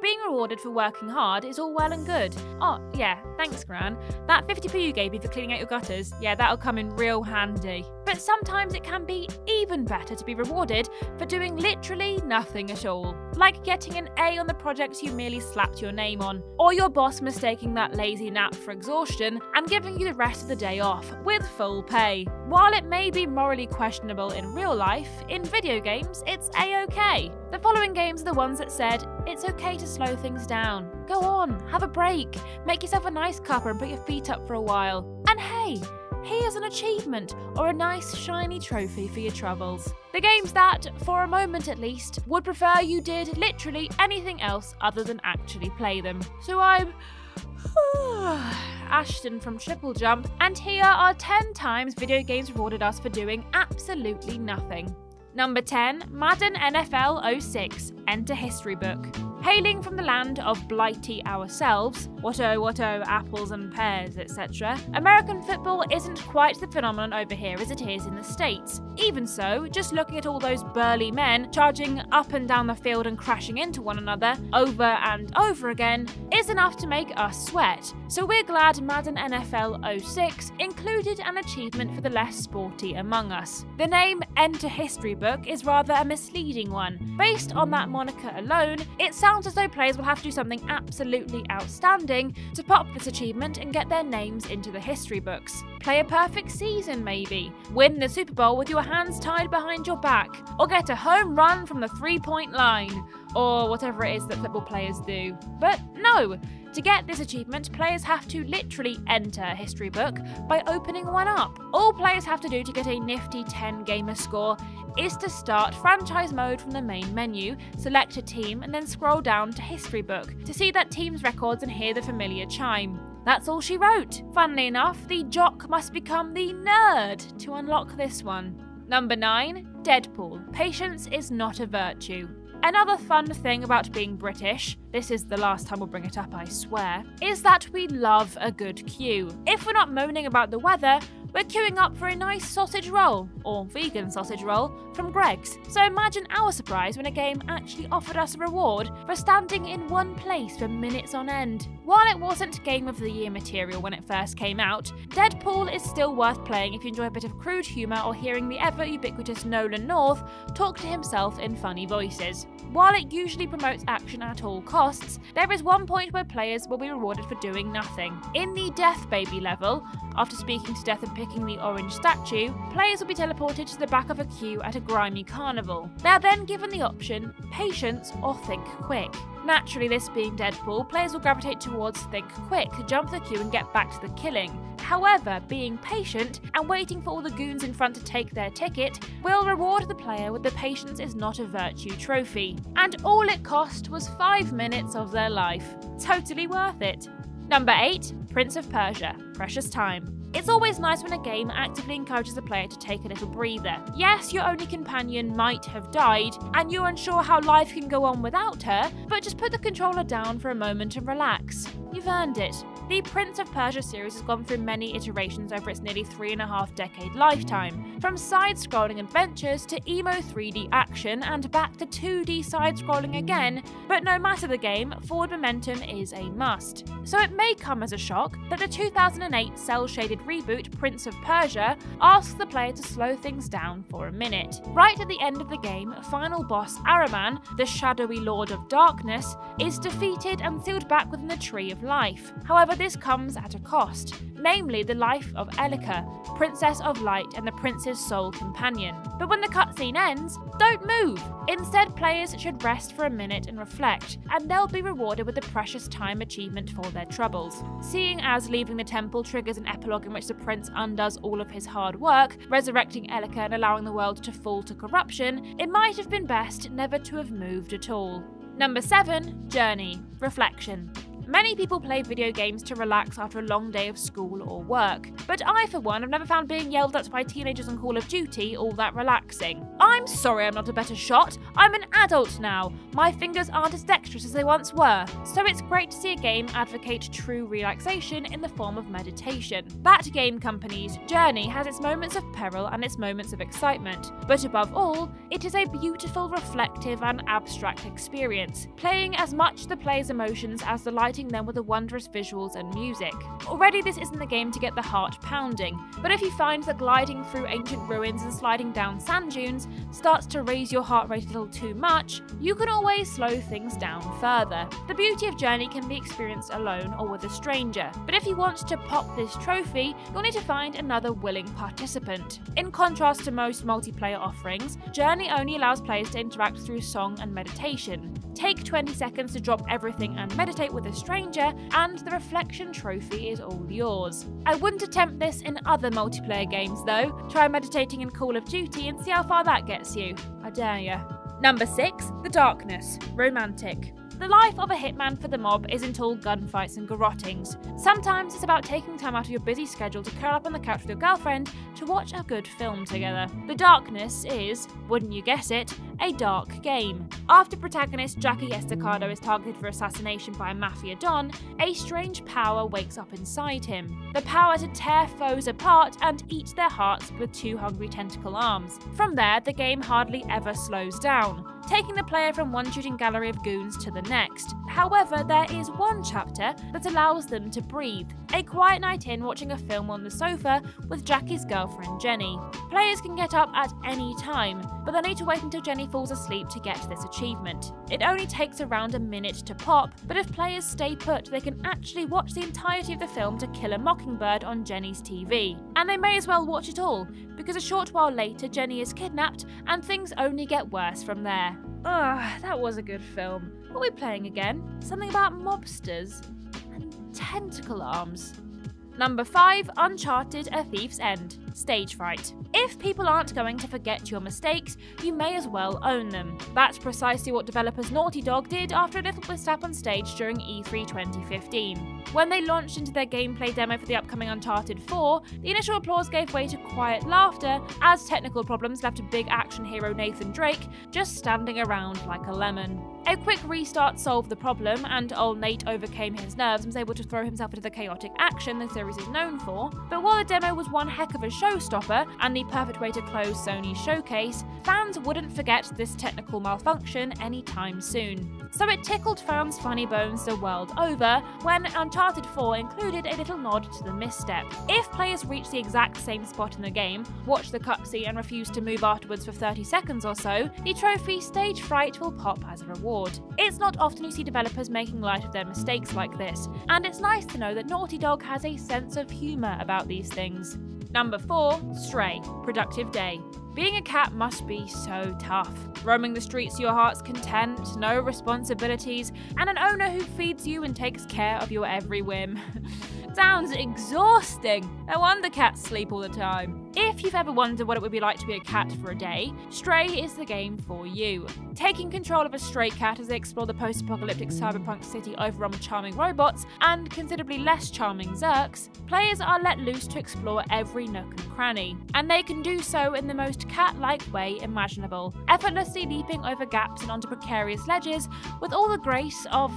being rewarded for working hard is all well and good. Oh, yeah, thanks, Gran. That 50p you gave me for cleaning out your gutters, yeah, that'll come in real handy. But sometimes it can be even better to be rewarded for doing literally nothing at all. Like getting an A on the project you merely slapped your name on, or your boss mistaking that lazy nap for exhaustion and giving you the rest of the day off with full pay. While it may be morally questionable in real life, in video games, it's a-okay. The following games are the ones that said, it's okay to slow things down. Go on, have a break, make yourself a nice cuppa and put your feet up for a while. And hey, here's an achievement or a nice shiny trophy for your troubles. The games that, for a moment at least, would prefer you did literally anything else other than actually play them. So I'm. Ashton from Triple Jump, and here are 10 times video games rewarded us for doing absolutely nothing. Number 10, Madden NFL 06, Enter History Book. Hailing from the land of Blighty ourselves, Watto Watto, apples and pears, etc., American football isn't quite the phenomenon over here as it is in the States. Even so, just looking at all those burly men charging up and down the field and crashing into one another over and over again is enough to make us sweat. So we're glad Madden NFL 06 included an achievement for the less sporty among us. The name Enter History Book is rather a misleading one. Based on that moniker alone, it sounds as though players will have to do something absolutely outstanding to pop this achievement and get their names into the history books. Play a perfect season, maybe. Win the Super Bowl with your hands tied behind your back. Or get a home run from the three point line. Or whatever it is that football players do. But no! To get this achievement, players have to literally enter a history book by opening one up. All players have to do to get a nifty 10 gamer score is to start franchise mode from the main menu, select a team, and then scroll down to history book to see that team's records and hear the familiar chime. That's all she wrote. Funnily enough, the jock must become the nerd to unlock this one. Number 9. Deadpool. Patience is not a virtue. Another fun thing about being British, this is the last time we'll bring it up, I swear, is that we love a good queue. If we're not moaning about the weather, we're queuing up for a nice sausage roll, or vegan sausage roll, from Greggs. So imagine our surprise when a game actually offered us a reward for standing in one place for minutes on end. While it wasn't Game of the Year material when it first came out, Deadpool is still worth playing if you enjoy a bit of crude humour or hearing the ever ubiquitous Nolan North talk to himself in funny voices. While it usually promotes action at all costs, there is one point where players will be rewarded for doing nothing. In the Death Baby level, after speaking to Death and picking the orange statue, players will be teleported to the back of a queue at a grimy carnival. They are then given the option patience or think quick. Naturally, this being Deadpool, players will gravitate towards Think Quick, jump the queue and get back to the killing. However, being patient and waiting for all the goons in front to take their ticket will reward the player with the Patience is Not a Virtue trophy. And all it cost was 5 minutes of their life. Totally worth it. Number 8 Prince of Persia Precious Time. It's always nice when a game actively encourages a player to take a little breather. Yes, your only companion might have died, and you're unsure how life can go on without her, but just put the controller down for a moment and relax. You've earned it. The Prince of Persia series has gone through many iterations over its nearly three and a half decade lifetime, from side scrolling adventures to emo 3D action and back to 2D side scrolling again, but no matter the game, forward momentum is a must. So it may come as a shock that the 2008 cel shaded reboot Prince of Persia asks the player to slow things down for a minute. Right at the end of the game, final boss Ahriman, the shadowy lord of darkness, is defeated and sealed back within the Tree of Life. However, this comes at a cost, namely the life of Elika, Princess of Light and the Prince's sole companion. But when the cutscene ends, don't move! Instead, players should rest for a minute and reflect, and they'll be rewarded with the precious time achievement for their troubles. Seeing as leaving the temple triggers an epilogue in which the prince undoes all of his hard work, resurrecting Elika and allowing the world to fall to corruption, it might have been best never to have moved at all. Number 7 Journey Reflection. Many people play video games to relax after a long day of school or work, but I, for one, have never found being yelled at by teenagers on Call of Duty all that relaxing. I'm sorry I'm not a better shot. I'm an adult now. My fingers aren't as dexterous as they once were. So it's great to see a game advocate true relaxation in the form of meditation. Thatgamecompany's journey has its moments of peril and its moments of excitement, but above all, it is a beautiful, reflective, and abstract experience, playing as much the player's emotions as delighting them with the wondrous visuals and music. Already, this isn't the game to get the heart pounding, but if you find that gliding through ancient ruins and sliding down sand dunes starts to raise your heart rate a little too much, you can always slow things down further. The beauty of Journey can be experienced alone or with a stranger, but if you want to pop this trophy, you'll need to find another willing participant. In contrast to most multiplayer offerings, Journey only allows players to interact through song and meditation. Take 20 seconds to drop everything and meditate with a stranger, and the reflection trophy is all yours. I wouldn't attempt this in other multiplayer games though. Try meditating in Call of Duty and see how far that gets you. I dare you. Number 6 The Darkness Romantic. The life of a hitman for the mob isn't all gunfights and garrottings. Sometimes it's about taking time out of your busy schedule to curl up on the couch with your girlfriend to watch a good film together. The Darkness is, wouldn't you guess it, a dark game. After protagonist Jackie Estacado is targeted for assassination by a mafia don, a strange power wakes up inside him. The power to tear foes apart and eat their hearts with two hungry tentacle arms. From there, the game hardly ever slows down taking the player from one shooting gallery of goons to the next. However, there is one chapter that allows them to breathe a quiet night in watching a film on the sofa with Jackie's girlfriend Jenny. Players can get up at any time, but they need to wait until Jenny falls asleep to get this achievement. It only takes around a minute to pop, but if players stay put, they can actually watch the entirety of the film To Kill a Mockingbird on Jenny's TV. And they may as well watch it all, because a short while later, Jenny is kidnapped and things only get worse from there. Ugh, that was a good film. What are we playing again? Something about mobsters and tentacle arms. Number 5 Uncharted A Thief's End Stage Fright. If people aren't going to forget your mistakes, you may as well own them. That's precisely what developers Naughty Dog did after a little mishap on stage during E3 2015. When they launched into their gameplay demo for the upcoming Uncharted 4, the initial applause gave way to quiet laughter as technical problems left a big action hero Nathan Drake just standing around like a lemon. A quick restart solved the problem, and old Nate overcame his nerves and was able to throw himself into the chaotic action the series is known for. But while the demo was one heck of a showstopper and the perfect way to close Sony's showcase, fans wouldn't forget this technical malfunction anytime soon. So it tickled fans' funny bones the world over when Uncharted 4 included a little nod to the misstep. If players reach the exact same spot in the game, watch the cutscene and refuse to move afterwards for 30 seconds or so, the trophy Stage Fright will pop as a reward. It's not often you see developers making light of their mistakes like this, and it's nice to know that Naughty Dog has a sense of humour about these things. Number 4 Stray Productive Day. Being a cat must be so tough. Roaming the streets to your heart's content, no responsibilities, and an owner who feeds you and takes care of your every whim. Sounds exhausting. No wonder cats sleep all the time. If you've ever wondered what it would be like to be a cat for a day, Stray is the game for you. Taking control of a stray cat as they explore the post apocalyptic cyberpunk city overrun with charming robots and considerably less charming Zurks, players are let loose to explore every nook and cranny. And they can do so in the most cat like way imaginable, effortlessly leaping over gaps and onto precarious ledges with all the grace of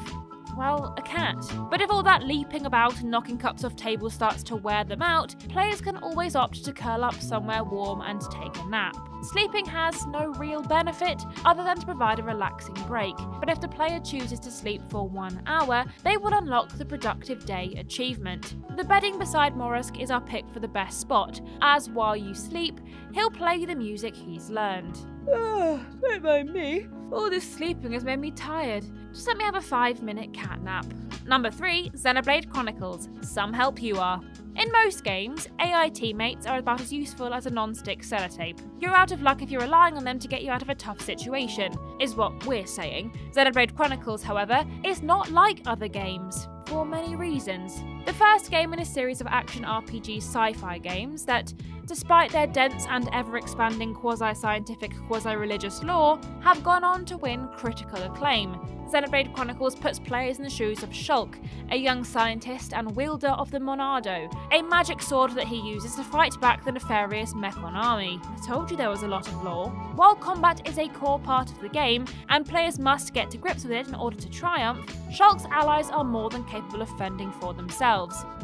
well, a cat. But if all that leaping about and knocking cups off tables starts to wear them out, players can always opt to curl up somewhere warm and take a nap. Sleeping has no real benefit other than to provide a relaxing break, but if the player chooses to sleep for one hour, they will unlock the Productive Day achievement. The bedding beside Morusque is our pick for the best spot, as while you sleep, he'll play the music he's learned. Ugh, don't mind me. All this sleeping has made me tired. Just let me have a five minute cat nap. Number 3 Xenoblade Chronicles Some Help You Are. In most games, AI teammates are about as useful as a non-stick sellotape. You're out of luck if you're relying on them to get you out of a tough situation, is what we're saying. Xenoblade Chronicles, however, is not like other games, for many reasons. The first game in a series of action RPG sci fi games that, despite their dense and ever expanding quasi scientific, quasi religious lore, have gone on to win critical acclaim. Xenoblade Chronicles puts players in the shoes of Shulk, a young scientist and wielder of the Monado, a magic sword that he uses to fight back the nefarious Mechon army. I told you there was a lot of lore. While combat is a core part of the game, and players must get to grips with it in order to triumph, Shulk's allies are more than capable of fending for themselves.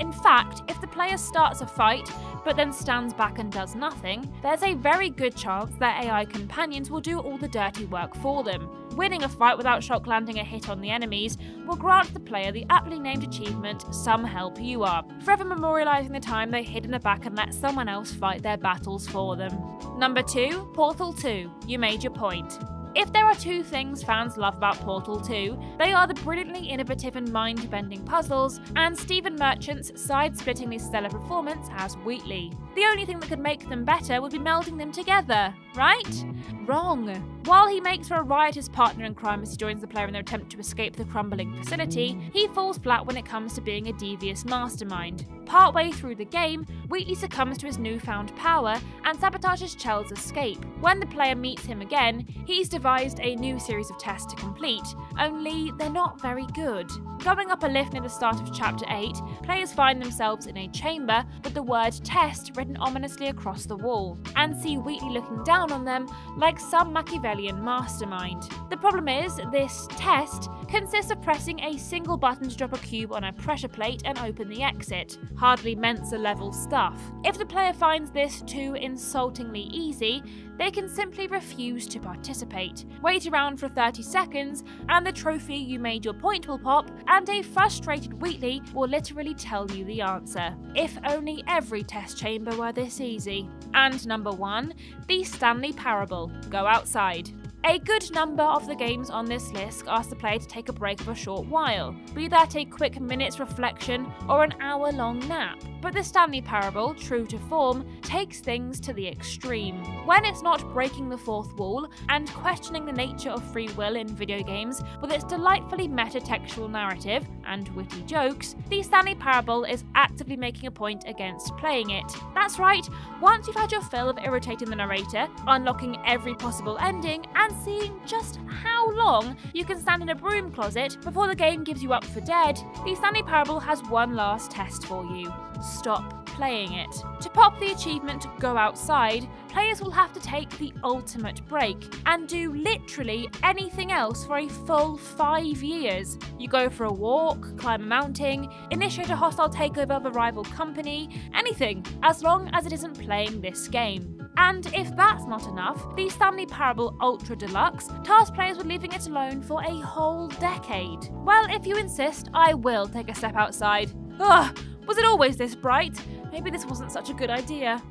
In fact, if the player starts a fight, but then stands back and does nothing, there's a very good chance their AI companions will do all the dirty work for them. Winning a fight without Shulk landing a hit on the enemies will grant the player the aptly named achievement Some Help You Are, forever memorialising the time they hid in the back and let someone else fight their battles for them. Number 2, Portal 2. You made your point. If there are two things fans love about Portal 2, they are the brilliantly innovative and mind bending puzzles, and Stephen Merchant's side splittingly stellar performance as Wheatley. The only thing that could make them better would be melding them together, right? Wrong. While he makes for a riotous partner in crime as he joins the player in their attempt to escape the crumbling facility, he falls flat when it comes to being a devious mastermind. Partway through the game, Wheatley succumbs to his newfound power and sabotages Chell's escape. When the player meets him again, he's devised a new series of tests to complete, only they're not very good. Going up a lift near the start of Chapter 8, players find themselves in a chamber with the word test written ominously across the wall, and see Wheatley looking down on them like some Machiavellian mastermind. The problem is, this test consists of pressing a single button to drop a cube on a pressure plate and open the exit. Hardly Mensa level stuff. If the player finds this too insultingly easy, they can simply refuse to participate. Wait around for 30 seconds, and the trophy you made your point will pop, and a frustrated Wheatley will literally tell you the answer. If only every test chamber were this easy. And number one, the Stanley Parable Go outside. A good number of the games on this list ask the player to take a break of a short while, be that a quick minute's reflection or an hour long nap. But the Stanley Parable, true to form, takes things to the extreme. When it's not breaking the fourth wall and questioning the nature of free will in video games with its delightfully metatextual narrative and witty jokes, the Stanley Parable is actively making a point against playing it. That's right, once you've had your fill of irritating the narrator, unlocking every possible ending, and seeing just how long you can stand in a broom closet before the game gives you up for dead, the Stanley Parable has one last test for you stop playing it. To pop the achievement Go Outside, players will have to take the ultimate break and do literally anything else for a full five years. You go for a walk, climb a mountain, initiate a hostile takeover of a rival company, anything, as long as it isn't playing this game. And if that's not enough, the Stanley Parable Ultra Deluxe tasks players with leaving it alone for a whole decade. Well, if you insist, I will take a step outside. Ugh, was it always this bright? Maybe this wasn't such a good idea.